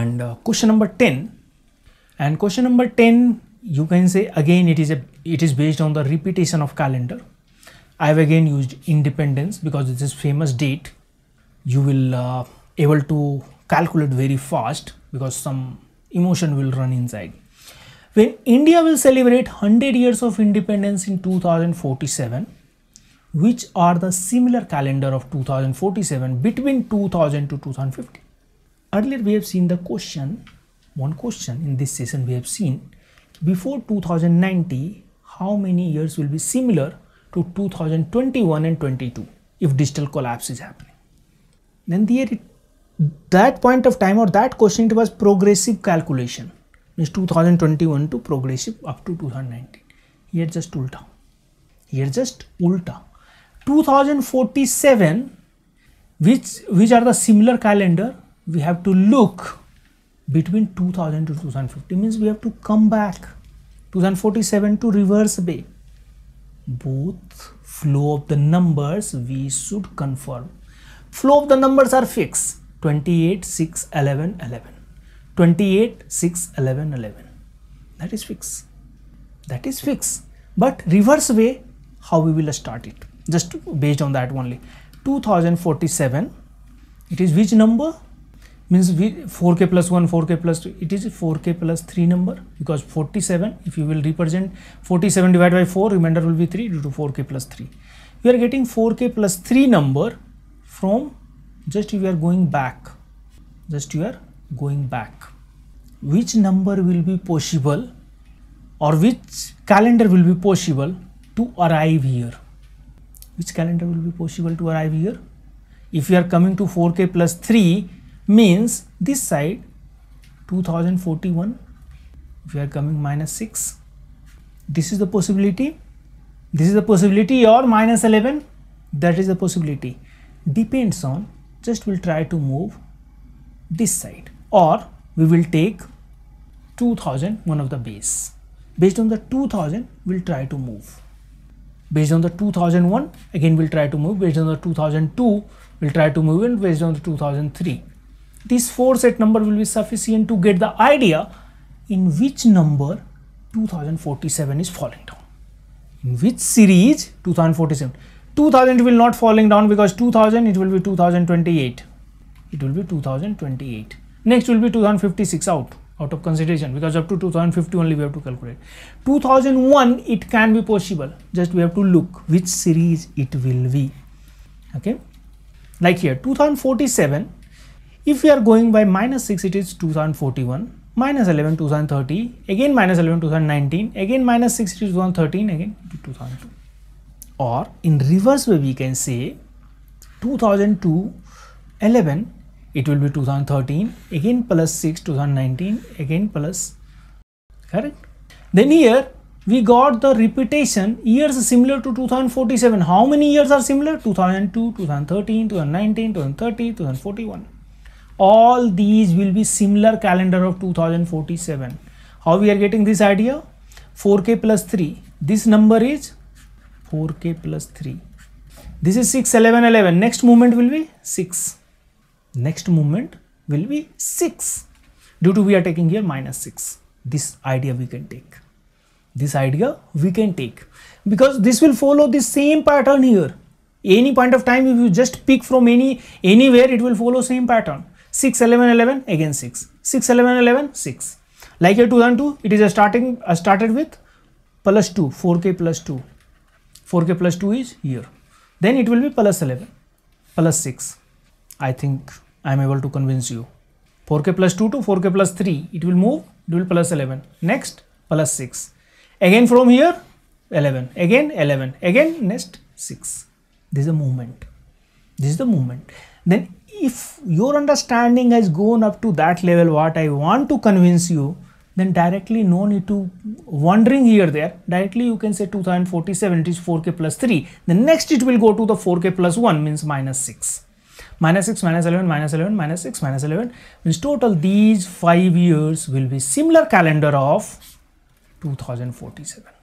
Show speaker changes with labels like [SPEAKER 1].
[SPEAKER 1] and uh, question number 10 and question number 10 you can say again it is a it is based on the repetition of calendar. I have again used independence because this is famous date. You will uh, able to calculate very fast because some emotion will run inside. When india will celebrate 100 years of independence in 2047 which are the similar calendar of 2047 between 2000 to 2050 earlier we have seen the question one question in this session we have seen before 2090 how many years will be similar to 2021 and 22 if digital collapse is happening? Then there it, that point of time or that question it was progressive calculation. Means 2021 to progressive up to 2019 here just ulta. Here just ulta. 2047 which which are the similar calendar we have to look between 2000 to 2050 means we have to come back 2047 to reverse way both flow of the numbers we should confirm. Flow of the numbers are fixed. 28 6 11 11 28 6 11 11 that is fixed. That is fixed. But reverse way how we will start it? Just based on that only. 2047 it is which number means we 4k plus 1 4k plus 2 it is 4k plus 3 number because 47 if you will represent 47 divided by 4 remainder will be 3 due to 4k plus 3 you are getting 4k plus 3 number from just you are going back just you are going back. Which number will be possible or which calendar will be possible to arrive here? Which calendar will be possible to arrive here? If you are coming to 4k plus 3 means this side 2041 we are coming minus 6 this is the possibility. This is the possibility or minus 11 that is the possibility. Depends on just we'll try to move this side. Or we will take 2000 one of the base. Based on the 2000 we'll try to move. Based on the 2001 again we'll try to move. Based on the 2002 we'll try to move and based on the 2003 this four set number will be sufficient to get the idea in which number 2047 is falling down. In which series 2047. 2000 will not falling down because 2000 it will be 2028. It will be 2028. Next will be 2056 out out of consideration because up to 2050 only we have to calculate 2001 it can be possible just we have to look which series it will be okay like here 2047 if we are going by minus 6, it is 2041, minus 11, 2030, again minus 11, 2019, again minus 6, it is 2013, again 2002. Or in reverse way, we can say 2002, 11, it will be 2013, again plus 6, 2019, again plus, correct? Then here, we got the repetition years similar to 2047. How many years are similar? 2002, 2013, 2019, 2030, 2041 all these will be similar calendar of 2047 how we are getting this idea? 4k plus 3 this number is 4k plus 3 this is 6 11 11 next movement will be 6 next movement will be 6 due to we are taking here minus 6 this idea we can take. This idea we can take. Because this will follow the same pattern here. Any point of time if you just pick from any anywhere it will follow same pattern 6 11 11 again 6 6 11 11 6 like here 2002 it is a starting uh, started with plus 2 4k plus 2 4k plus 2 is here. Then it will be plus 11 plus 6 i think i am able to convince you. 4k plus 2 to 4k plus 3 it will move it will plus 11 next plus 6 again from here 11 again 11 again next 6 this is a movement. This is the movement. Then if your understanding has gone up to that level what I want to convince you then directly no need to wondering here there. Directly you can say 2047 it is 4k plus 3 the next it will go to the 4k plus 1 means minus 6 minus 6 minus 11 minus 11 minus 6 minus 11 means total these 5 years will be similar calendar of 2047